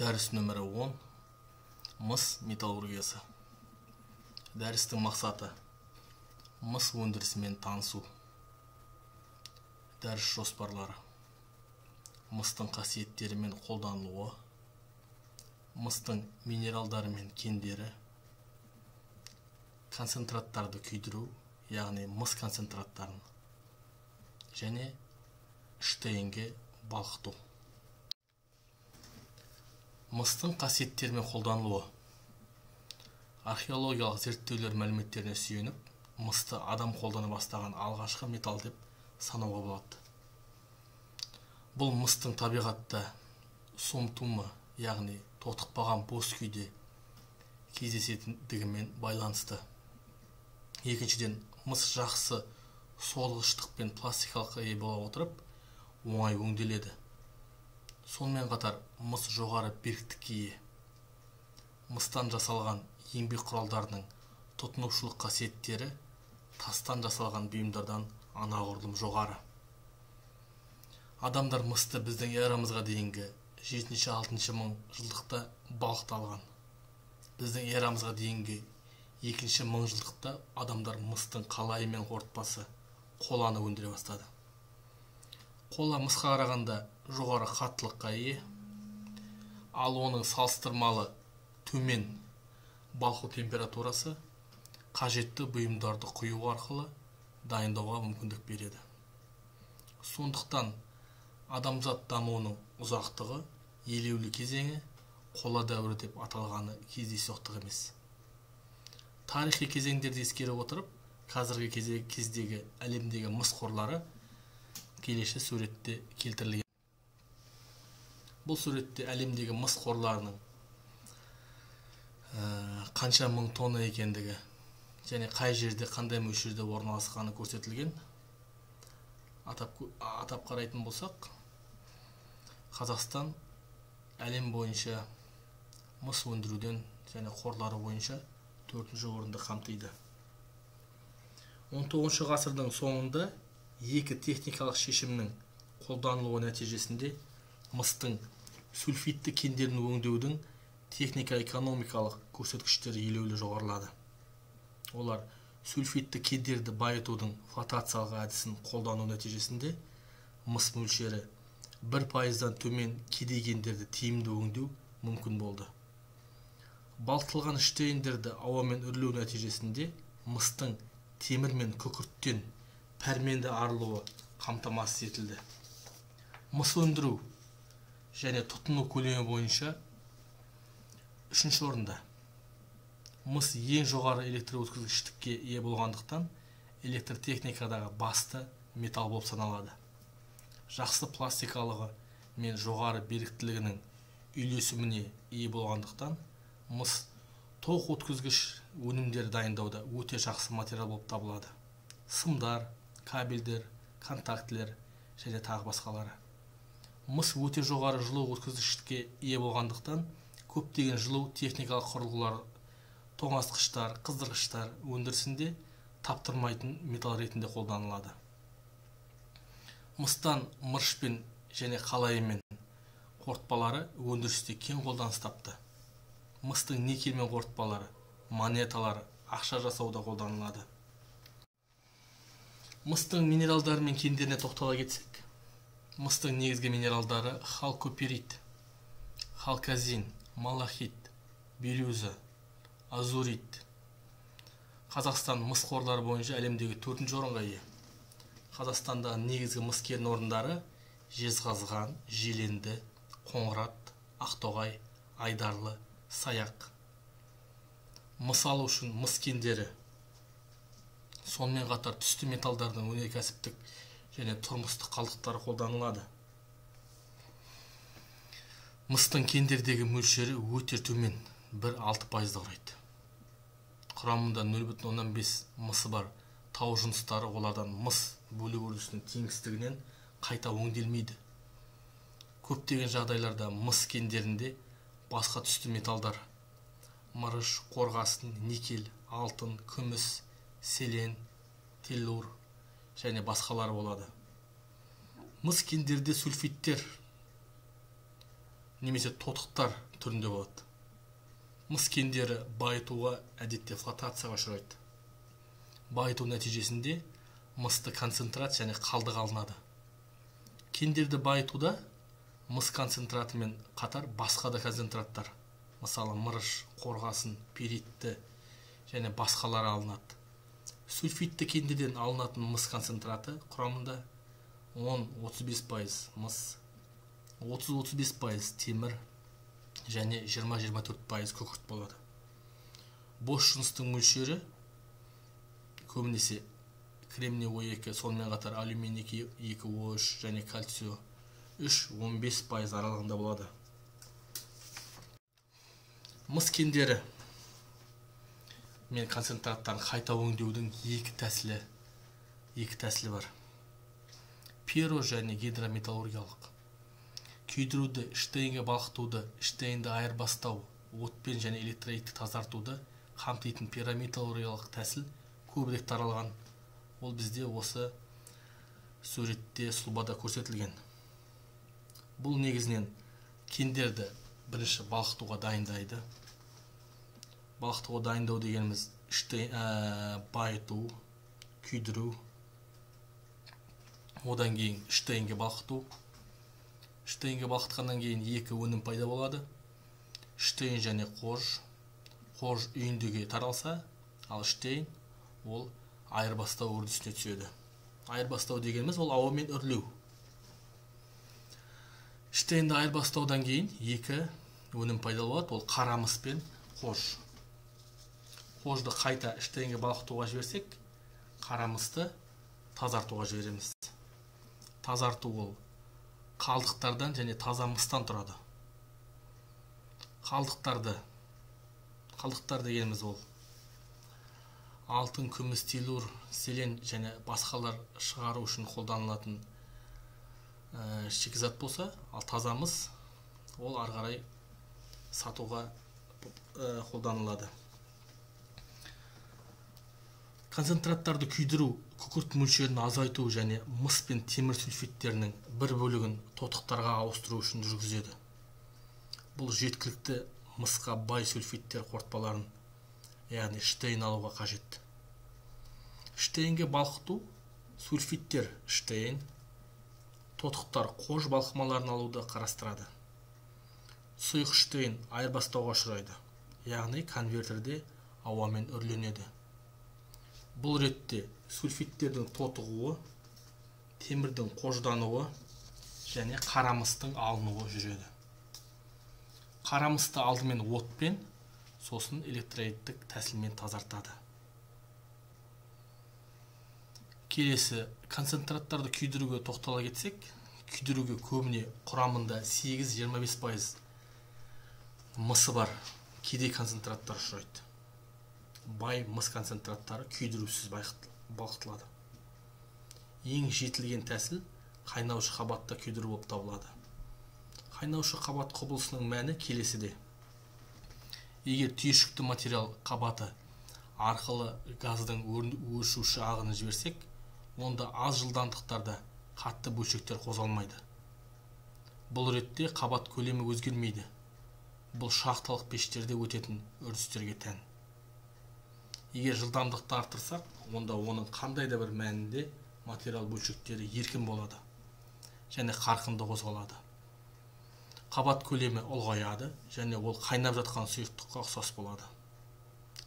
дәріс нөмірі 10 мыс металлургиясы. Дәрістің мақсаты мыс өндірісімен танысу. Дәріс жоспарлары мыстың қасиеттері мен қолданылуы мыстың минералдары мен кендері концентраттарды күйдіру яғни мыс концентраттарын және штейнге балқыту. Мыстың қасиеттері мен қолданылуы. Археологиялық зерттеулер мәліметтеріне сүйеніп мысты адам қолдана бастаған алғашқы металл деп санауға болады. Бұл мыстың табиғатта сомтумы яғни тотықпаған бос күйде кездесетіндігімен байланысты. Екіншіден мыс жақсы солғыштық пен пластикалық ие бола отырып оңай өңделеді. Сонымен қатар мыс жоғары беріктікке ие. Мыстан жасалған еңбек құралдарының тұтынушылық қасиеттері тастан жасалған бұйымдардан анағұрлым жоғары. Адамдар мысты біздің эрамызға дейінгі 7-6 мың жылдықта балқыта біздің эрамызға дейінгі екінші жылдықта адамдар мыстың қалайы мен қорытпасы қоланы өндіре бастады. Қола мысқа қарағанда жоғары қаттылыққа ие. Ал оның салыстырмалы төмен балқу температурасы қажетті бұйымдарды құю арқылы дайындауға мүмкіндік береді. Сондықтан адамзат дамуының ұзақтығы елеулі кезеңі қола дәуірі деп аталғаны кездейсоқтық емес. Тарихи кезеңдерді ескере отырып қазіргі кездегі әлемдегі мыс қорлары келесі суретте келтірілген. Бұл суретте әлемдегі мыс қорларының ә, қанша мың тонна екендігі және қай жерде қандай мөлшерде орналасқаны көрсетілген. Атап, атап қарайтын болсақ қазақстан әлем бойынша мыс өндіруден және қорлары бойынша төртінші орынды қамтиды. 19 ғасырдың соңында екі техникалық шешімнің қолданылуы нәтижесінде мыстың сульфидті кендерін өңдеудің техника экономикалық көрсеткіштері елеулі жоғарылады. Олар сульфидті кендерді байытудың флотациялық әдісін қолдану нәтижесінде мыс мөлшері бір пайыздан төмен кедей кендерді тиімді өңдеу мүмкін болды. Балқытылған штейндерді ауамен үрлеу нәтижесінде мыстың темір мен күкірттен пәрменді арылуы қамтамасыз етілді. Мыс өндіру және тұтыну көлемі бойынша үшінші орында. Мыс ең жоғары электр өткізгіштікке ие болғандықтан электр техникадағы басты металл болып саналады. Жақсы пластикалығы мен жоғары беріктілігінің үйлесіміне ие болғандықтан мыс тоқ өткізгіш өнімдер дайындауда өте жақсы материал болып табылады. Сымдар кабельдер контактілер және тағы басқалары. Мыс өте жоғары жылу өткізгіштікке ие болғандықтан көптеген жылу техникалық құрылғылар тоңазытқыштар қыздырғыштар өндірісінде таптырмайтын металл ретінде қолданылады. Мыстан мырышпен және қалайымен қорытпалары өндірісте кең қолданыс тапты. Мыстың никельмен қорытпалары монеталар ақша жасауда қолданылады. Мыстың минералдары мен кендеріне тоқтала кетсек мыстың негізгі минералдары халкоперит халказин малахит бирюза азурит. Қазақстан мыс қорлары бойынша әлемдегі төртінші орынға ие. Қазақстандағы негізгі мыс кен орындары жезқазған желенді қоңырат ақтоғай айдарлы саяқ. Мыс алу үшін мыс кендері сонымен қатар түсті металдардың өнеркәсіптік және тұрмыстық қалдықтар қолданылады. Мыстың кендердегі мөлшері өте төмен бір алты пайызды құрайды. Құрамында нөл бүтін оннан бес мысы бар тау жыныстары олардан мыс бөлу үрдісінің теңсіздігінен қайта өңделмейді. Көптеген жағдайларда мыс кендерінде басқа түсті металдар мырыш қорғасын никель алтын күміс селен теллур және басқалары болады. Мыс кендерде сульфидтер немесе тотықтар түрінде болады. Мыс кендері байытуға әдетте флотацияға ұшырайды. Байыту нәтижесінде мысты концентрат және қалдық алынады. Кендерді байытуда мыс концентратымен қатар басқа да концентраттар мысалы мырыш қорғасын перитті және басқалары алынады. Сульфидті кендерден алынатын мыс концентраты құрамында 10-35 пайыз мыс 30-35 пайыз темір және 20-24 пайыз күкірт болады. Бос жыныстың мөлшері көбінесе кремний о2 сонымен қатар алюминий 2о3 және кальций 3-15 пайыз аралығында болады. Мыс кендері мен концентраттарын қайта өңдеудің екі тәсілі екі тәсілі бар. Перо және гидрометаллургиялық. Күйдіруді штейнге балқытуды штейнді айырбастау отпен және электролитті тазартуды қамтитын пирометаллургиялық тәсіл көбірек таралған. Ол бізде осы суретте сұлбада көрсетілген. Бұл негізінен кендерді бірінші балқытуға дайындайды. Балқытуға дайындау дегеніміз іште ә, байыту күйдіру одан кейін штейнге балқыту штейнге балқытқаннан кейін екі өнім пайда болады штейн және қож қож үйіндіге таралса ал штейн ол айырбастау үрдісіне түседі айырбастау дегеніміз ол ауамен үрлеу штейнді айырбастаудан кейін екі өнім пайда болады ол қара мыс пен қож қожды қайта штейнге балқытуға жіберсек қара мысты тазартуға жібереміз. Тазарту ол қалдықтардан және таза мыстан тұрады. Қалдықтарды қалдықтар дегеніміз ол алтын күміс телур селен және басқалар шығару үшін қолданылатын ә, шикізат болса ал тазамыз ол ары қарай сатуға ә, қолданылады. Концентраттарды күйдіру күкірт мөлшерін азайту және мыс пен темір сульфидтерінің бір бөлігін тотықтарға ауыстыру үшін жүргізеді. Бұл жеткілікті мысқа бай сульфидтер қорытпаларын яғни штейн алуға қажет. Штейнге балқыту сульфидтер штейн тотықтар қож балқымаларын алуды қарастырады. Сұйық штейн айырбастауға ұшырайды яғни конвертерде ауамен үрленеді. Бұл ретте сульфидтердің тотығуы темірдің қождануы және қарамыстың алынуы жүреді. Қарамысты алдымен отпен сосын электролиттік тәсілмен тазартады. Келесі концентраттарды күйдіруге тоқтала кетсек күйдіруге көбіне құрамында 8-25 пайыз мысы бар кедей концентраттар ұшырайды. Бай мыс концентраттары күйдірусіз балқытылады ең жетілген тәсіл қайнаушы қабатта күйдіру болып табылады. Қайнаушы қабат құбылысының мәні келесіде. Егер түйіршікті материал қабаты арқылы газдың өршуші ағынын жіберсек онда аз жылдамдықтарда қатты бөлшектер қозғалмайды. Бұл ретте қабат көлемі өзгермейді. Бұл шахталық пештерде өтетін үрдістерге тән. Егер жылдамдықты арттырсақ онда оның қандай да бір мәнінде материал бөлшектері еркін болады және қарқынды қозғалады. Қабат көлемі ұлғаяды және ол қайнап жатқан сұйықтыққа ұқсас болады.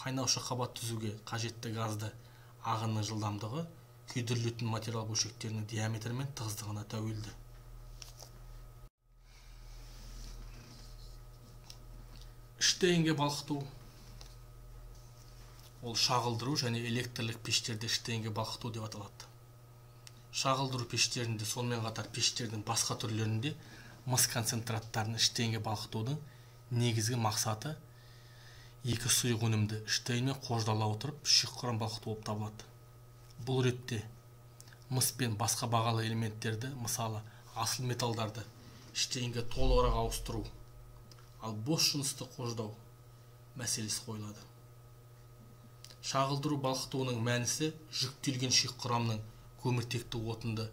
Қайнаушы қабат түзуге қажетті газды ағынның жылдамдығы күйдірілетін материал бөлшектерінің диаметрі мен тығыздығына тәуелді. Штейнге балқыту ол шағылдыру және электрлік пештерді штейнге балқыту деп аталады. Шағылдыру пештерінде сонымен қатар пештердің басқа түрлерінде мыс концентраттарын штейнге балқытудың негізгі мақсаты екі сұйық өнімді штейнмен қождала отырып құрам балқыту болып табылады. Бұл ретте мыс пен басқа бағалы элементтерді мысалы асыл металдарды штейнге толығырақ ауыстыру ал бос жынысты қождау мәселесі қойылады. Шағылдыру балқытуының мәнісі жүктелген шиқ құрамның көміртекті отынды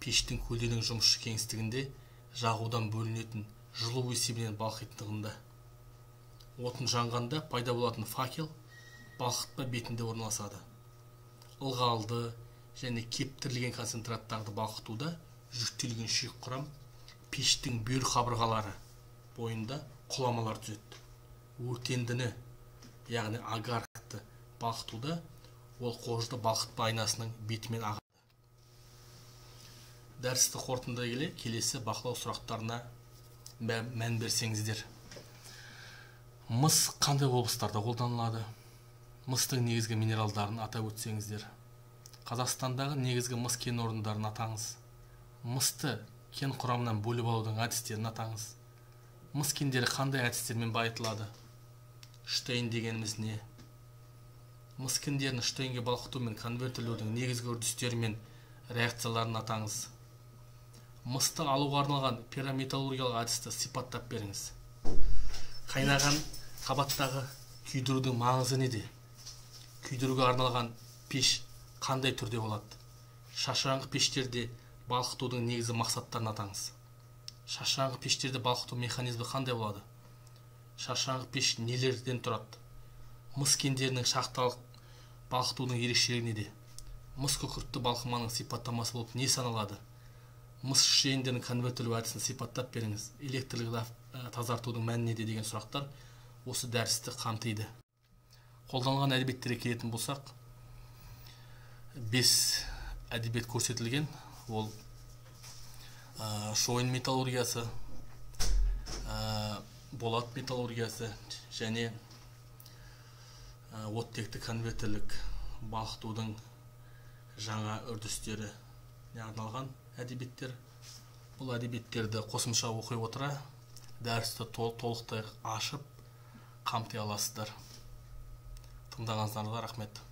пештің көлденең жұмысшы кеңістігінде жағудан бөлінетін жылу есебінен балқитындығында. Отын жанғанда пайда болатын факел балқытпа бетінде орналасады. Ылғалды және кептірілген концентраттарды балқытуда жүктелген шүйік құрам пештің бүйір қабырғалары бойында құламалар түзеді. Өртендіні яғни агаркты балқытуда ол қожды балқытпа айнасының бетімен ағады. Дәрісті қорытындай келе келесі бақылау сұрақтарына мән берсеңіздер. Мыс қандай облыстарда қолданылады? Мыстың негізгі минералдарын атап өтсеңіздер. Қазақстандағы негізгі мыс кен орындарын атаңыз. Мысты кен құрамынан бөліп алудың әдістерін атаңыз. Мыс кендері қандай әдістермен байытылады? Штейн дегеніміз не? Мыс кендерін штейнге балқыту мен конвертерлеудің негізгі үрдістері мен реакцияларын атаңыз. Мысты алуға арналған пирометаллургиялық әдісті сипаттап беріңіз. Қайнаған қабаттағы күйдірудің маңызы неде? Күйдіруге арналған пеш қандай түрде болады? Шашыраңқы пештерде балқытудың негізгі мақсаттарын атаңыз. Шашыраңқы пештерде балқыту механизмі қандай болады? Шашыраңқы пеш нелерден тұрады? Мыс кендерінің шахталық балқытудың ерекшелігі неде мыс күкіртті балқыманың сипаттамасы болып не саналады? Мыс шейіндерінің конвертерлеу әдісін сипаттап беріңіз. Электрлік тазартудың мәні неде деген сұрақтар осы дәрісті қамтиды. Қолданылған әдебиеттерге келетін болсақ бес әдебиет көрсетілген. Ол ә, шойын металлургиясы ә, болат металлургиясы және оттекті конвертерлік балқытудың жаңа үрдістері арналған әдебиеттер? Бұл әдебиеттерді қосымша оқи отыра дәрісті тол толықтай ашып қамти аласыздар. Тыңдағаныңыздарыңызға рахмет.